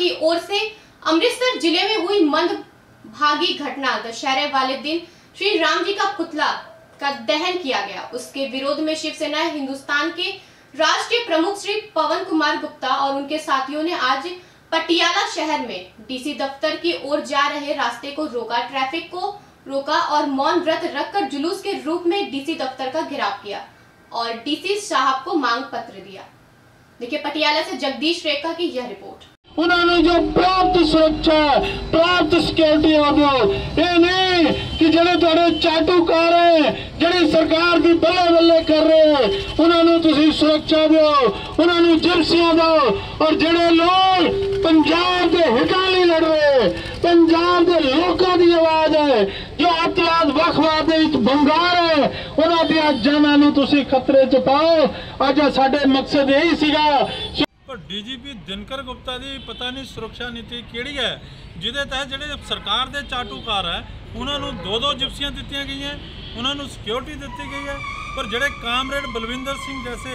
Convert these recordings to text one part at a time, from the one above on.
की ओर से अमृतसर ज़िले में हुई मंदभागी घटना दशहरे वाले दिन श्री राम जी का पुतला का दहन किया गया। उसके विरोध में शिवसेना हिंदुस्तान के राष्ट्रीय प्रमुख श्री पवन कुमार गुप्ता और उनके साथियों ने आज पटियाला शहर में डीसी दफ्तर की ओर जा रहे रास्ते को रोका, ट्रैफ़िक को रोका और मौन व्रत रखकर जुलूस के रूप में डीसी दफ्तर का घेराव किया और डीसी साहब को मांग पत्र दिया। देखिए, पटियाला से जगदीश रेखा की यह रिपोर्ट। ਉਹਨਾਂ ਨੂੰ ਜੋ ਪ੍ਰਾਪਤ ਸੁਰੱਖਿਆ, ਪ੍ਰਾਪਤ ਸਿਕਿਉਰਿਟੀ ਆ ਇਹ ਨਹੀਂ ਕਿ ਜਿਹੜੇ ਤੁਹਾਡੇ ਚਾਟੂਕਾਰ ਹੈ ਜਿਹੜੀ ਸਰਕਾਰ ਦੀ ਬੱਲੇ ਬੱਲੇ ਕਰ ਰਹੇ ਉਹਨਾਂ ਨੂੰ ਤੁਸੀਂ ਸੁਰੱਖਿਆ ਦਿਓ, ਉਹਨਾਂ ਨੂੰ ਜਿਰਸੀਆਂ ਦਿਓ। ਔਰ ਜਿਹੜੇ ਲੋਕ ਪੰਜਾਬ ਦੇ ਹਿੱਤਾਂ ਲਈ ਲੜ ਰਹੇ ਪੰਜਾਬ ਦੇ ਲੋਕਾਂ ਦੀ ਆਵਾਜ਼ ਹੈ, ਜੋ ਅੱਤਵਾਦ ਵਖਵਾਦ ਦੇ ਵਿੱਚ ਬੰਗਾਰ ਹੈ, ਉਹਨਾਂ ਦੀਆਂ ਜਾਨਾਂ ਨੂੰ ਤੁਸੀਂ ਖਤਰੇ 'ਚ ਪਾਓ। ਅੱਜ ਸਾਡੇ ਮਕਸਦ ਇਹੀ ਸੀਗਾ ਪਰ ਡੀਜੀਪੀ ਦਿਨਕਰ ਗੁਪਤਾ ਦੀ ਪਤਾ ਨਹੀਂ ਸੁਰੱਖਿਆ ਨੀਤੀ ਕਿਹੜੀ ਹੈ, ਜਿਹਦੇ ਤਹਿਤ ਜਿਹੜੇ ਸਰਕਾਰ ਦੇ ਚਾਟੂਕਾਰ ਹੈ, ਉਹਨਾਂ ਨੂੰ ਦੋ ਦੋ ਜਿਪਸੀਆਂ ਦਿੱਤੀਆਂ ਗਈਆਂ, ਉਹਨਾਂ ਨੂੰ ਸਿਕਿਉਰਿਟੀ ਦਿੱਤੀ ਗਈ ਹੈ, ਪਰ ਜਿਹੜੇ ਕਾਮਰੇਡ ਬਲਵਿੰਦਰ ਸਿੰਘ ਜੈਸੇ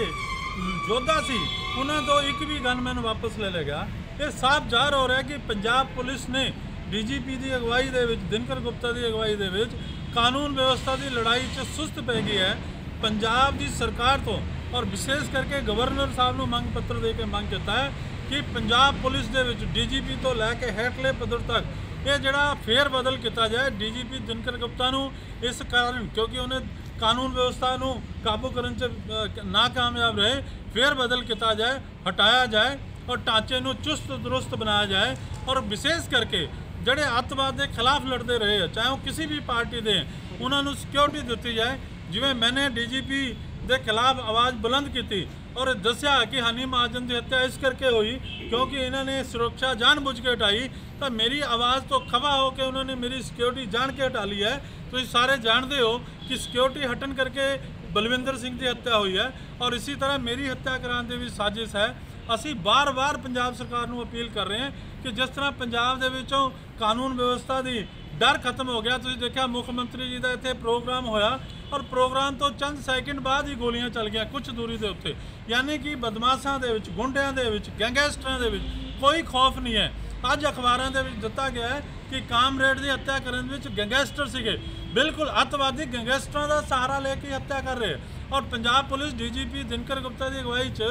ਯੋਧਾ ਸੀ, ਉਹਨਾਂ ਤੋਂ ਇੱਕ ਵੀ ਗਨਮੈਨ ਵਾਪਸ ਲੈ ਲਿਆ ਗਿਆ। ਇਹ ਸਾਫ਼ ਜ਼ਾਹਰ ਹੋ ਰਿਹਾ ਕਿ ਪੰਜਾਬ ਪੁਲਿਸ ਨੇ ਡੀਜੀਪੀ ਦੀ ਅਗਵਾਈ ਦੇ ਵਿੱਚ, ਦਿਨਕਰ ਗੁਪਤਾ ਦੀ ਅਗਵਾਈ ਦੇ ਵਿੱਚ ਕਾਨੂੰਨ ਵਿਵਸਥਾ ਦੀ ਲੜਾਈ 'ਚ ਸੁਸਤ ਪੈ ਗਈ ਹੈ। ਪੰਜਾਬ ਦੀ ਸਰਕਾਰ ਤੋਂ ਔਰ ਵਿਸ਼ੇਸ਼ ਕਰਕੇ ਗਵਰਨਰ ਸਾਹਿਬ ਨੂੰ ਮੰਗ ਪੱਤਰ ਦੇ ਕੇ ਮੰਗ ਕੀਤਾ ਹੈ ਕਿ ਪੰਜਾਬ ਪੁਲਿਸ ਦੇ ਵਿੱਚ ਡੀਜੀਪੀ ਤੋਂ ਲੈ ਕੇ ਹੇਠਲੇ ਪੱਧਰ ਤੱਕ ਇਹ ਜਿਹੜਾ ਫੇਰ ਬਦਲ ਕੀਤਾ ਜਾਏ ਡੀਜੀਪੀ ਦਿਨਕਰ ਗੁਪਤਾ ਨੂੰ ਇਸ ਕਾਰਨ ਕਿਉਂਕਿ ਉਹਨੇ ਕਾਨੂੰਨ ਵਿਵਸਥਾ ਨੂੰ ਕਾਬੂ ਕਰਨ 'ਚ ਅ, ਨਾਕਾਮਯਾਬ ਰਹੇ ਫੇਰ ਬਦਲ ਕੀਤਾ ਜਾਏ ਹਟਾਇਆ ਜਾਏ ਔਰ ਢਾਂਚੇ ਨੂੰ ਚੁਸਤ ਦਰੁਸਤ ਬਣਾਇਆ ਜਾਏ ਔਰ ਵਿਸ਼ੇਸ਼ ਕਰਕੇ ਜਿਹੜੇ ਅੱਤਵਾਦ ਦੇ ਖਿਲਾਫ ਲੜਦੇ ਰਹੇ ਆ, ਚਾਹੇ ਉਹ ਕਿਸੇ ਵੀ ਪਾਰਟੀ ਦੇ ਉਹਨਾਂ ਨੂੰ ਸਿਕਿਉਰਿਟੀ ਦਿੱਤੀ ਜਾਏ। ਜਿਵੇਂ ਮੈਨੇ ਡੀਜੀਪੀ ਦੇ ਖਿਲਾਫ ਆਵਾਜ਼ ਬੁਲੰਦ ਕੀਤੀ ਔਰ ਦੱਸਿਆ ਕਿ ਹਨੀ ਮਹਾਜਨ ਦੀ ਹੱਤਿਆ ਇਸ ਕਰਕੇ ਹੋਈ ਕਿਉਂਕਿ ਇਹਨਾਂ ਨੇ ਸੁਰੱਖਿਆ ਜਾਣਬੁੱਝ ਕੇ ਹਟਾਈ, ਤਾਂ ਮੇਰੀ ਆਵਾਜ਼ ਤੋਂ ਖਫਾ ਹੋ ਕੇ ਉਹਨਾਂ ਨੇ ਮੇਰੀ ਸਿਕਿਉਰਿਟੀ ਜਾਣ ਕੇ ਹਟਾ ਲਈ ਹੈ। ਤੁਸੀਂ ਸਾਰੇ ਜਾਣਦੇ ਹੋ ਕਿ ਸਿਕਿਉਰਿਟੀ ਹਟਣ ਕਰਕੇ ਬਲਵਿੰਦਰ ਸਿੰਘ ਦੀ ਹੱਤਿਆ ਹੋਈ ਹੈ ਔਰ ਇਸੇ ਤਰ੍ਹਾਂ ਮੇਰੀ ਹੱਤਿਆ ਕਰਾਉਣ ਦੀ ਵੀ ਸਾਜ਼ਿਸ਼ ਹੈ। ਅਸੀਂ ਬਾਰ-ਬਾਰ ਪੰਜਾਬ ਸਰਕਾਰ ਨੂੰ ਅਪੀਲ ਕਰ ਰਹੇ ਹਾਂ ਕਿ ਜਿਸ ਤਰ੍ਹਾਂ ਪੰਜਾਬ ਦੇ ਵਿੱਚੋਂ ਕਾਨੂੰਨ ਵਿਵਸਥਾ ਦੀ ਡਰ ਖਤਮ ਹੋ ਗਿਆ। ਤੁਸੀਂ ਦੇਖਿਆ ਮੁੱਖ ਮੰਤਰੀ ਜੀ ਦਾ ਇੱਥੇ ਪ੍ਰੋਗਰਾਮ ਹੋਇਆ ਔਰ ਪ੍ਰੋਗਰਾਮ ਤੋਂ ਚੰਦ ਸੈਕਿੰਡ ਬਾਅਦ ਹੀ ਗੋਲੀਆਂ ਚੱਲ ਗਈਆਂ ਕੁਝ ਦੂਰੀ ਦੇ ਉੱਤੇ। ਯਾਨੀ ਕਿ ਬਦਮਾਸ਼ਾਂ ਦੇ ਵਿੱਚ, ਗੁੰਡਿਆਂ ਦੇ ਵਿੱਚ, ਗੈਂਗਸਟਰਾਂ ਦੇ ਵਿੱਚ ਕੋਈ ਖੌਫ ਨਹੀਂ ਹੈ। ਅੱਜ ਅਖਬਾਰਾਂ ਦੇ ਵਿੱਚ ਦਿੱਤਾ ਗਿਆ ਹੈ ਕਿ ਕਾਮਰੇਡ ਦੀ ਹੱਤਿਆ ਕਰਨ ਵਿੱਚ ਗੈਂਗਸਟਰ ਸੀਗੇ। ਬਿਲਕੁਲ ਅੱਤਵਾਦੀ ਗੈਂਗਸਟਰਾਂ ਦਾ ਸਹਾਰਾ ਲੈ ਕੇ ਹੱਤਿਆ ਕਰ ਰਹੇ ਔਰ ਪੰਜਾਬ ਪੁਲਿਸ ਡੀਜੀਪੀ ਦਿਨਕਰ ਗੁਪਤਾ ਦੀ ਅਗਵਾਈ 'ਚ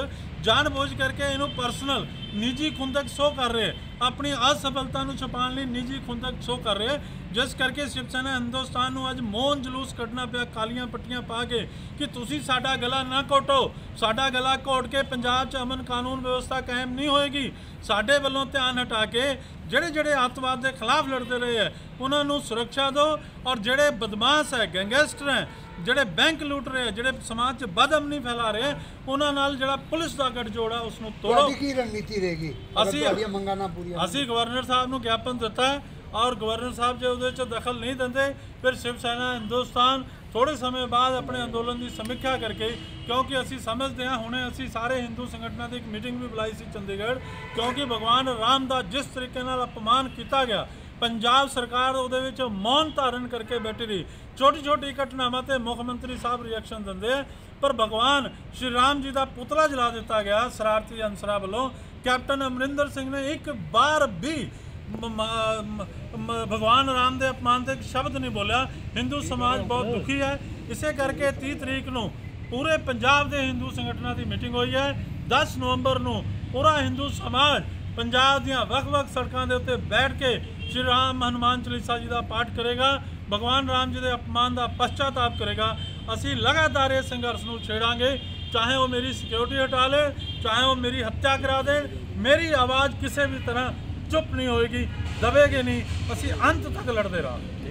ਜਾਣਬੁੱਝ ਕਰਕੇ ਇਹਨੂੰ ਪਰਸਨਲ ਨਿੱਜੀ ਖੁੰਦਕ ਸੋ ਕਰ ਰਹੇ ਆਪਣੀ ਅਸਫਲਤਾ ਨੂੰ ਛੁਪਾਉਣ ਲਈ ਨਿੱਜੀ ਖੁੰਦਕ ਸੋ ਕਰ ਰਹੇ ਜਿਸ ਕਰਕੇ ਸ਼ਿਵ ਸੈਨਾ ਹਿੰਦੁਸਤਾਨ ਨੂੰ ਅੱਜ ਮੌਨ ਜਲੂਸ ਕੱਢਣਾ ਪਿਆ, ਕਾਲੀਆਂ ਪੱਟੀਆਂ ਪਾ ਕੇ ਕਿ ਤੁਸੀਂ ਸਾਡਾ ਗਲਾ ਨਾ ਘੋਟੋ। ਸਾਡਾ ਗਲਾ ਘੋਟ ਕੇ ਪੰਜਾਬ 'ਚ ਅਮਨ ਕਾਨੂੰਨ ਵਿਵਸਥਾ ਕਾਇਮ ਨਹੀਂ ਹੋਏਗੀ। ਸਾਡੇ ਵੱਲੋਂ ਧਿਆਨ ਹਟਾ ਕੇ ਜਿਹੜੇ ਜਿਹੜੇ ਅੱਤਵਾਦ ਦੇ ਖਿਲਾਫ ਲੜਦੇ ਰਹੇ ਹੈ ਉਹਨਾਂ ਨੂੰ ਸੁਰੱਖਿਆ ਦਿਓ ਔਰ ਜਿਹੜੇ ਬਦਮਾਸ਼ ਹੈ ਗੈਂਗਸਟਰ ਹੈ ਜਿਹੜੇ ਬੈਂਕ ਲੁੱਟ ਰਹੇ ਹੈ, ਜਿਹੜੇ ਸਮਾਜ 'ਚ ਬਦਅਮਨੀ ਫੈਲਾ ਰਹੇ ਹੈ, ਉਹਨਾਂ ਨਾਲ ਜਿਹੜਾ ਪੁਲਿਸ ਦਾ ਗੱਠਜੋੜ ਹੈ ਉਸ ਨੂੰ ਤੋੜੋ। ਤੁਹਾਡੀ ਕੀ ਰਣਨੀਤੀ ਰਹੇਗੀ? ਅਸੀਂ- ਤੁਹਾਡੀਆਂ ਮੰਗਾਂ ਨਾ ਪੂਰੀਆਂ ਅਸੀਂ ਗਵਰਨਰ ਸਾਹਿਬ ਨੂੰ ਗਿਆਪਨ ਦਿੱਤਾ ਹੈ ਔਰ ਗਵਰਨਰ ਸਾਹਿਬ ਜੇ ਉਹਦੇ 'ਚ ਦਖਲ ਨਹੀਂ ਦਿੰਦੇ ਫਿਰ ਸ਼ਿਵ ਸੈਨਾ ਹਿੰਦੁਸਤਾਨ ਥੋੜੇ ਸਮੇਂ ਬਾਅਦ ਆਪਣੇ ਅੰਦੋਲਨ ਦੀ ਸਮੀਖਿਆ ਕਰਕੇ ਕਿਉਂਕਿ ਅਸੀਂ ਸਮਝਦੇ ਹਾਂ ਹੁਣੇ ਅਸੀਂ ਸਾਰੇ ਹਿੰਦੂ ਸੰਗਠਨਾਂ ਦੀ ਇੱਕ ਮੀਟਿੰਗ ਵੀ ਬੁਲਾਈ ਸੀ ਚੰਡੀਗੜ੍ਹ ਕਿਉਂਕਿ ਭਗਵਾਨ ਰਾਮ ਦਾ ਜਿਸ ਤਰੀਕੇ ਨਾਲ ਅਪਮਾਨ ਕੀਤਾ ਗਿਆ ਪੰਜਾਬ ਸਰਕਾਰ ਉਹਦੇ ਵਿੱਚ ਮੌਨ ਧਾਰਨ ਕਰਕੇ ਬੈਠੀ ਰਹੀ। ਛੋਟੀ ਛੋਟੀ ਘਟਨਾਵਾਂ ਤੇ ਮੁੱਖ ਮੰਤਰੀ ਸਾਹਿਬ ਰਿਐਕਸ਼ਨ ਦਿੰਦੇ ਆ, ਪਰ ਭਗਵਾਨ ਸ਼੍ਰੀ ਰਾਮ ਜੀ ਦਾ ਪੁਤਲਾ ਜਲਾ ਦਿੱਤਾ ਗਿਆ ਸ਼ਰਾਰਤੀ ਅਨਸਰਾਂ ਵੱਲੋਂ। ਕੈਪਟਨ ਅਮਰਿੰਦਰ ਸਿੰਘ ਨੇ ਇੱਕ ਵਾਰ ਵੀ ਭਗਵਾਨ ਰਾਮ ਦੇ ਅਪਮਾਨ ਤੇ ਸ਼ਬਦ ਨਹੀਂ ਬੋਲਿਆ। ਹਿੰਦੂ ਸਮਾਜ ਬਹੁਤ ਦੁਖੀ ਹੈ। ਇਸੇ ਕਰਕੇ 30 ਤਰੀਕ ਨੂੰ ਪੂਰੇ ਪੰਜਾਬ ਦੇ ਹਿੰਦੂ ਸੰਗਠਨਾਂ ਦੀ ਮੀਟਿੰਗ ਹੋਈ ਹੈ। 10 ਨਵੰਬਰ ਨੂੰ ਪੂਰਾ ਹਿੰਦੂ ਸਮਾਜ ਪੰਜਾਬ ਦੀਆਂ ਵੱਖ-ਵੱਖ ਸੜਕਾਂ ਦੇ ਉੱਤੇ ਬੈਠ ਕੇ ਸ਼੍ਰੀ ਰਾਮ ਹਨੂਮਾਨ ਚਾਲੀਸਾ ਜੀ ਦਾ ਪਾਠ ਕਰੇਗਾ, ਭਗਵਾਨ ਰਾਮ ਜੀ ਦੇ ਅਪਮਾਨ ਦਾ ਪਛਤਾਤਾਪ ਕਰੇਗਾ। ਅਸੀਂ ਲਗਾਤਾਰ ਇਹ ਸੰਘਰਸ਼ ਨੂੰ ਛੇੜਾਂਗੇ। ਚਾਹੇ ਉਹ ਮੇਰੀ ਸਿਕਿਉਰਿਟੀ ਹਟਾ ਲੇ, ਚਾਹੇ ਉਹ ਮੇਰੀ ਹੱਤਿਆ ਕਰਾ ਦੇ, ਮੇਰੀ ਆਵਾਜ਼ ਕਿਸੇ ਵੀ ਤਰ੍ਹਾਂ ਚੁੱਪ ਨਹੀਂ ਹੋਏਗੀ ਦਬੇਗੀ ਨਹੀਂ। ਅਸੀਂ ਅੰਤ ਤੱਕ ਲੜਦੇ ਰਹਾਂਗੇ।